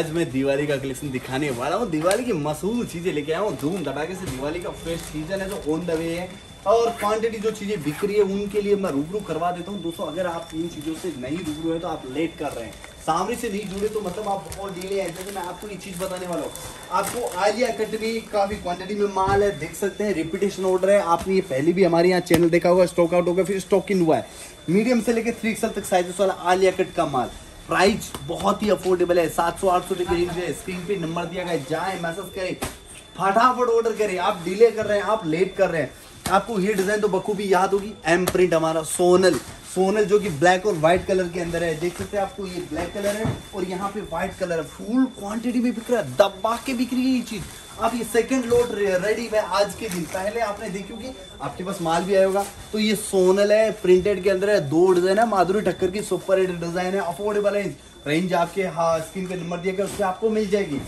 आज मैं दिवाली का कलेक्शन दिखाने वाला हूँ। दिवाली की मशहूर चीज़ें लेके आया हूँ। धूम धड़ाके से दिवाली का फ्रेश सीज़न है जो ऑन द वे है। और क्वांटिटी जो चीज़ें बिक रही है, उनके लिए मैं रूबरू करवा देता हूँ। दोस्तों, अगर आप इन चीज़ों से नहीं रूबरू है तो आप लेट कर रहे हैं। सामने से नहीं जुड़े तो मतलब आप बहुत डिले है। जैसे मैं आपको ये चीज़ बताने वाला हूँ। आपको आलिया कट भी काफ़ी क्वांटिटी में माल है, देख सकते हैं। रिपीटेशन ऑर्डर है। आपने ये पहले भी हमारे यहाँ चैनल देखा होगा स्टॉक आउट होगा फिर स्टॉक इन हुआ है। मीडियम से लेकर थ्री एक्सल तक साइजेस वाला आलिया कट का माल। प्राइस बहुत ही अफोर्डेबल है। सात सौ, आठ सौ रुपए रेंज है स्क्रीन पे नंबर दिया गया जाए मैसेज करें, फटाफट ऑर्डर करें। आप डिले कर रहे हैं, आप लेट कर रहे हैं। आपको ये डिज़ाइन तो बखूबी याद होगी। एम प्रिंट हमारा सोनल। सोनल जो कि ब्लैक और व्हाइट कलर के अंदर है। देख सकते हैं आपको ये ब्लैक कलर है और यहाँ पे व्हाइट कलर है। फुल क्वांटिटी में बिक रहा है, दबा के बिक रही है ये चीज़। अब ये सेकंड लोड रेडी है आज के दिन। पहले आपने देखी होगी, आपके पास माल भी आया होगा। तो ये सोनल है प्रिंटेड के अंदर है, दो डिज़ाइन है, माधुरी ठक्कर की सुपर डिज़ाइन है अफोर्डेबल है। रेंज आपके हाँ स्क्रीन पे नंबर दिया गया, उससे आपको मिल जाएगी।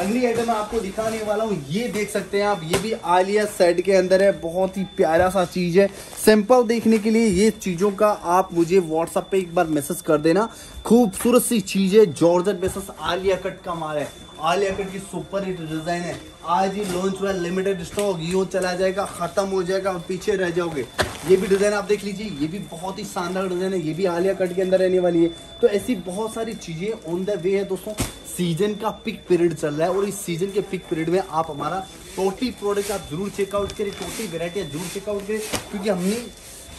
अगली आइटम मैं आपको दिखाने वाला हूँ, ये देख सकते हैं आप, ये भी आलिया सेट के अंदर है, बहुत ही प्यारा सा चीज़ है। सिंपल देखने के लिए ये चीज़ों का आप मुझे व्हाट्सअप पे एक बार मैसेज कर देना। खूबसूरत सी चीज़ है जॉर्जट बेसिस आलिया कट का माल है। आलिया कट की सुपर हिट डिज़ाइन है। आज ही लॉन्च हुआ लिमिटेड स्टॉक यूँ चला जाएगा, खत्म हो जाएगा और पीछे रह जाओगे। ये भी डिज़ाइन आप देख लीजिए, ये भी बहुत ही शानदार डिज़ाइन है, ये भी आलिया कट के अंदर रहने वाली है। तो ऐसी बहुत सारी चीज़ें ऑन द वे है दोस्तों। सीज़न का पिक पीरियड चल रहा है और इस सीज़न के पिक पीरियड में आप हमारा टोटी प्रोडक्ट आप ज़रूर चेकआउट करें टोटी वेराइटियाँ ज़रूर चेकआउट करें क्योंकि हमने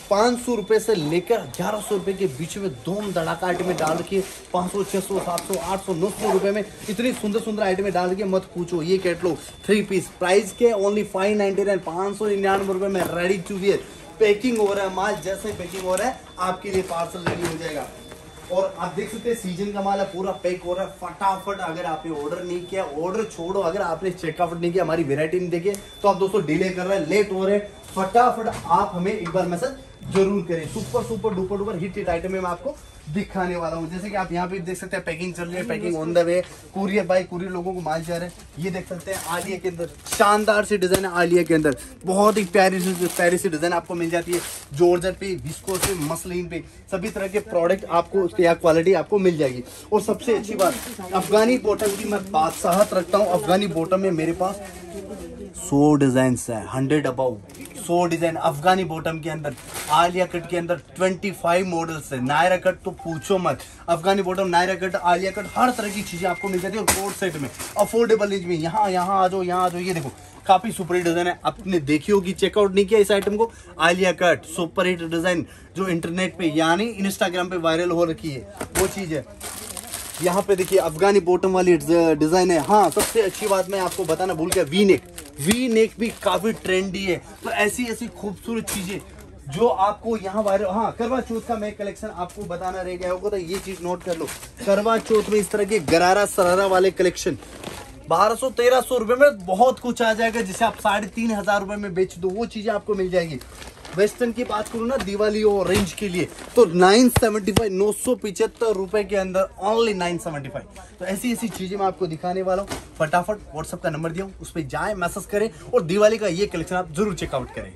पाँच सौ रुपये से लेकर ग्यारह सौ रुपये के बीच में दोम धड़ाका आइटमें डाल है। पाँच सौ छः सौ, सात सौ, आठ सौ, नौ सौ रुपये में इतनी सुंदर सुंदर आइटमें डाल है। मत पूछो, ये कैटलॉग थ्री पीस प्राइस के ओनली फाइव नाइनटी नाइन पाँच सौ निन्यानवे रुपये में रेडी टू वियर पैकिंग हो रहा है, माल जैसे पैकिंग हो रहा है, आपके लिए पार्सल रेडी हो जाएगा। और आप देख सकते हैं सीज़न का माल है, पूरा पैक हो रहा है, फटाफट अगर आपने ऑर्डर नहीं किया ऑर्डर छोड़ो, अगर आपने चेकआउट नहीं किया, हमारी वेरायटी नहीं देखी तो आप दोस्तों डिले कर रहे हैं लेट हो रहे हैं, फटाफट आप हमें एक बार मैसेज ज़रूर करें। Super super, duper duper hit hit item मैं आपको दिखाने वाला हूँ। जैसे कि आप यहाँ पे देख सकते हैं पैकिंग चल रही है packing on the way courier by courier लोगों को माल जा रहा है। ये देख सकते हैं, आलिया के अंदर। शानदार सी डिज़ाइन है आलिया के अंदर। बहुत ही प्यारी प्यारी सी डिज़ाइन आपको मिल जाती है। जोरजर पे विस्को पे मसलिन पे, सभी तरह के प्रोडक्ट आपको या क्वालिटी आपको मिल जाएगी। और सबसे अच्छी बात, अफगानी बॉटम की मैं बादशाहत रखता हूँ। अफगानी बॉटम में मेरे पास सौ डिज़ाइन है हंड्रेड अबाउ सौ डिज़ाइन अफगानी बॉटम के अंदर आलिया कट के अंदर 25 मॉडल्स है। नायरा कट तो पूछो मत। Afghani bottom Naira cut Alia cut हर तरह की चीज़ें आपको मिल जाती है और सेट में। अफोर्डेबल रेंज में, यहाँ यहाँ आ जाओ, यहाँ आ जाओ, ये देखो, काफ़ी सुपर हिट डिज़ाइन है। आपने देखी होगी चेकआउट नहीं किया इस आइटम को? Alia cut super hit design जो इंटरनेट पे, यानी इंस्टाग्राम पे वायरल हो रखी है। वो चीज़ है। यहाँ पे देखिए अफगानी बॉटम वाली डिज़ाइन है। हाँ सबसे अच्छी बात मैं आपको बताना भूल गया वी नेक वी नेक भी काफ़ी ट्रेंडी है। तो ऐसी ऐसी खूबसूरत चीज़ें जो आपको यहाँ वायरल हाँ करवा चौथ का मैं कलेक्शन आपको बताना रह गया होगा तो ये चीज़ नोट कर लो। करवा चौथ में इस तरह के गरारा सरारा वाले कलेक्शन बारह सौ, तेरह सौ रुपए में बहुत कुछ आ जाएगा, जिसे आप साढ़े तीन हज़ार रुपए में बेच दो, वो चीज़ें आपको मिल जाएगी। वेस्टर्न की बात करूँ ना, दिवाली और रेंज के लिए तो 975 नौ सौ पिचहत्तर रुपए के अंदर ओनली 975 तो ऐसी ऐसी चीज़ें मैं आपको दिखाने वाला हूँ। फटाफट व्हाट्सअप का नंबर दिया उस पर जाए मैसेज करें और दिवाली का ये कलेक्शन आप ज़रूर चेकआउट करें।